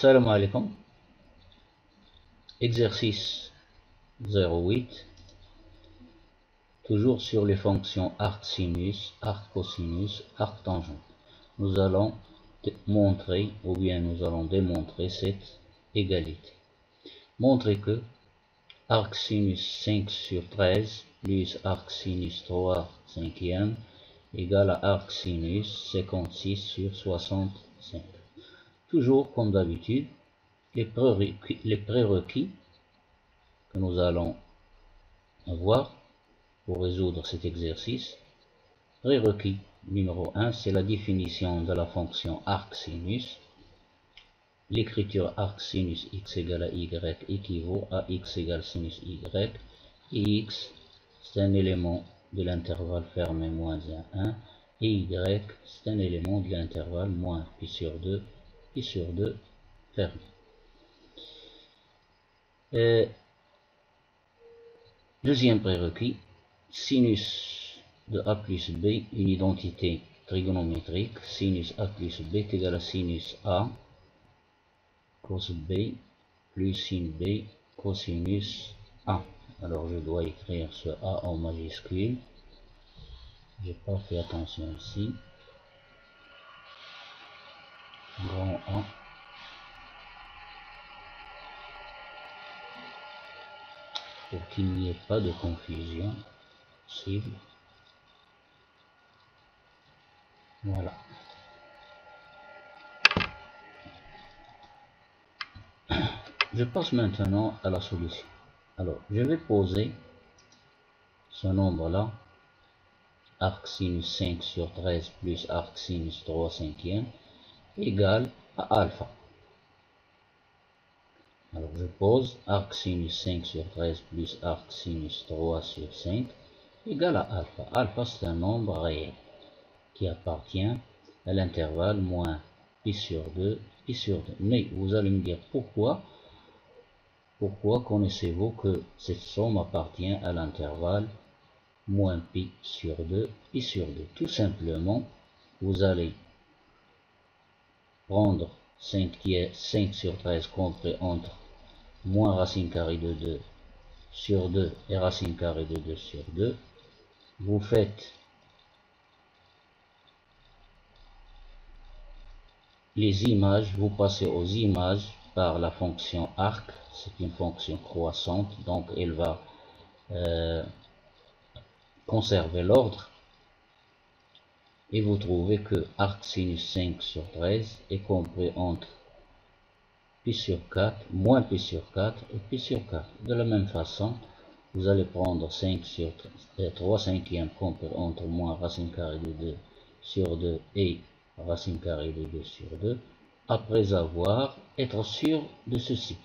Salam alaikum. Exercice 08. Toujours sur les fonctions arc sinus, arc cosinus. Nous allons montrer ou bien nous allons démontrer cette égalité. Montrer que arc sinus 5 sur 13 plus arc sinus 3 cinquième égale à arc sinus 56 sur 65. Toujours comme d'habitude, les prérequis que nous allons avoir pour résoudre cet exercice. Prérequis numéro 1, c'est la définition de la fonction arc sinus. L'écriture arc sinus x égale à y équivaut à x égale sinus y. Et x, c'est un élément de l'intervalle fermé moins 1, et y, c'est un élément de l'intervalle moins pi sur 2 sur 2 fermé. deuxième prérequis, sinus de a plus b, une identité trigonométrique, sinus a plus b est égal à sinus a, cos b, plus sin b, cosinus a. Alors je dois écrire ce a en majuscule. J'ai pas fait attention ici grand A. Pour qu'il n'y ait pas de confusion possible. Voilà. Je passe maintenant à la solution. Alors, je vais poser ce nombre-là, arc sinus 5 sur 13 plus arc sinus 3 cinquième, égale à alpha. Alors je pose arc sinus 5 sur 13 plus arc sinus 3 sur 5 égale à alpha. Alpha c'est un nombre réel qui appartient à l'intervalle moins pi sur 2, pi sur 2. Mais vous allez me dire pourquoi pourquoi connaissez-vous que cette somme appartient à l'intervalle moins pi sur 2, pi sur 2 Tout simplement, vous allez prendre 5, 5 sur 13 compris entre moins racine carrée de 2 sur 2 et racine carrée de 2 sur 2. Vous faites les images, vous passez aux images par la fonction arc, c'est une fonction croissante, donc elle va euh, conserver l'ordre et vous trouvez que arc sinus 5 sur 13 est compris entre pi sur 4, moins pi sur 4 et pi sur 4. De la même façon, vous allez prendre 5 sur 3 cinquièmes compris entre moins racine carrée de 2 sur 2 et racine carrée de 2 sur 2, après avoir être sûr de ceci.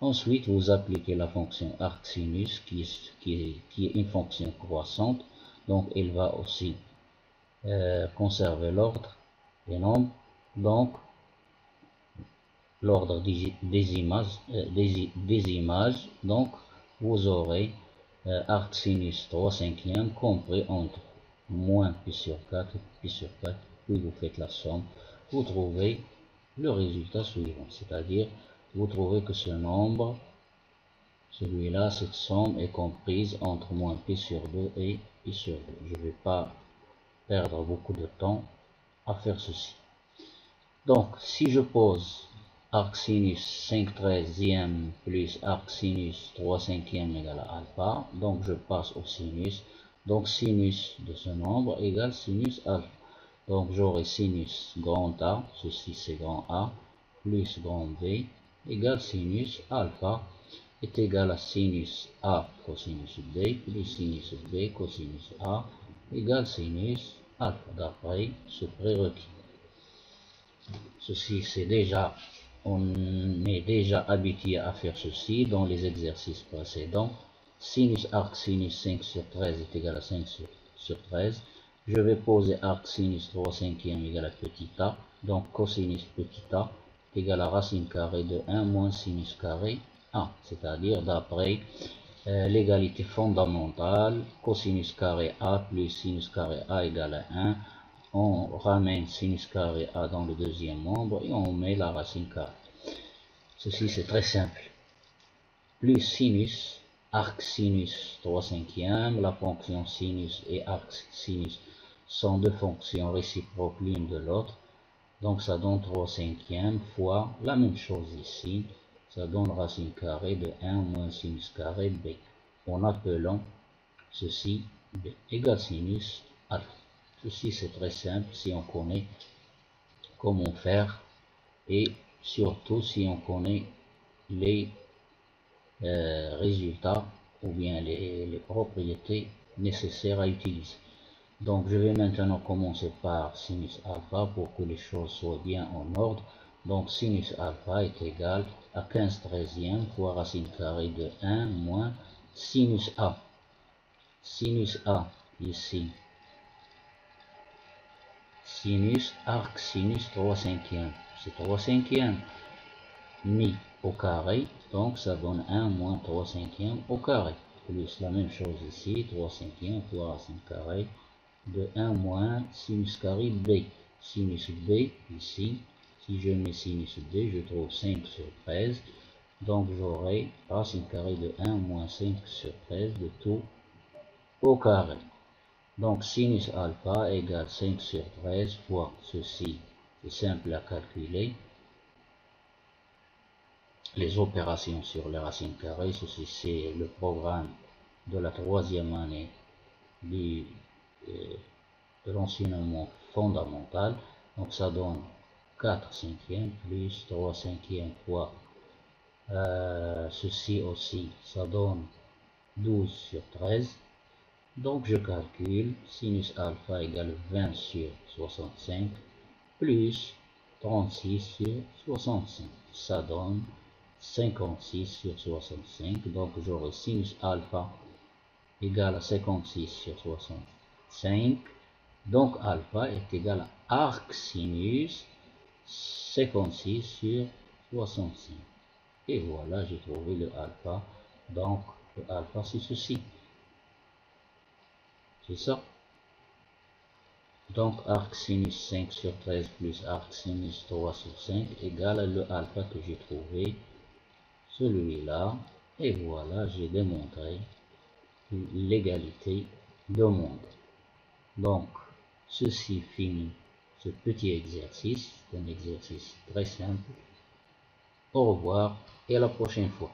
Ensuite, vous appliquez la fonction arc sinus qui est une fonction croissante, donc elle va aussi euh, conserver l'ordre des nombres. Donc, l'ordre des, images, euh, des, images, donc vous aurez euh, arc sinus 3 cinquième compris entre moins pi sur 4 et pi sur 4, puis vous faites la somme, vous trouvez le résultat suivant, c'est-à-dire vous trouvez que ce nombre, celui-là, cette somme est comprise entre moins pi sur 2 et pi sur 2. Je ne vais pas perdre beaucoup de temps à faire ceci. Donc, si je pose arc sinus 5 treizième plus arc sinus 3 cinquième égale à alpha, donc je passe au sinus. Donc, sinus de ce nombre égale sinus alpha. Donc, j'aurai sinus grand A, ceci c'est grand A, plus grand B, égale sinus alpha est égal à sinus A cosinus B plus sinus B cosinus A égale sinus alpha d'après ce prérequis. Ceci c'est déjà, on est déjà habitué à faire ceci dans les exercices précédents. Sinus arc sinus 5 sur 13 est égal à 5 sur, 13. Je vais poser arc sinus 3 cinquième égal à petit a. Donc cosinus petit a est égal à racine carrée de 1 moins sinus carré a. C'est-à-dire d'après euh, l'égalité fondamentale, cosinus carré A plus sinus carré A égale à 1. On ramène sinus carré A dans le deuxième membre et on met la racine carrée. Ceci, c'est très simple. Plus sinus, arc sinus 3 cinquièmes, la fonction sinus et arc sinus sont deux fonctions réciproques l'une de l'autre. Donc ça donne 3 cinquièmes fois la même chose ici. Ça donne racine carrée de 1 moins sinus carré b. En appelant ceci b égale sinus alpha. Ceci c'est très simple si on connaît comment faire et surtout si on connaît les euh, résultats ou bien les propriétés nécessaires à utiliser. Donc je vais maintenant commencer par sinus alpha pour que les choses soient bien en ordre. Donc sinus alpha est égal à 15 treizièmes fois racine carrée de 1 moins sinus A. Sinus A ici. Sinus arc sinus 3 cinquièmes. C'est 3 cinquièmes mis au carré. Donc ça donne 1 moins 3 cinquièmes au carré. Plus la même chose ici. 3 cinquièmes fois racine carrée de 1 moins sinus carré b. Sinus b, ici, si je mets sinus b, je trouve 5 sur 13. Donc j'aurai racine carrée de 1 moins 5 sur 13 de tout au carré. Donc sinus alpha égale 5 sur 13 fois ceci. C'est simple à calculer. Les opérations sur les racines carrées, ceci c'est le programme de la troisième année du de l'enseignement fondamental. Donc ça donne 4 cinquièmes plus 3 cinquièmes fois euh, ceci aussi, ça donne 12 sur 13. Donc je calcule sinus alpha égale 20 sur 65 plus 36 sur 65. Ça donne 56 sur 65. Donc j'aurai sinus alpha égale à 56 sur 65 5. Donc alpha est égal à arc sinus 56 sur 65. Et voilà, j'ai trouvé le alpha. Donc le alpha c'est ceci. C'est ça. Donc arc sinus 5 sur 13 plus arc sinus 3 sur 5 égale le alpha que j'ai trouvé. Celui-là. Et voilà, j'ai démontré l'égalité de monde. Donc, ceci finit ce petit exercice, un exercice très simple. Au revoir et à la prochaine fois.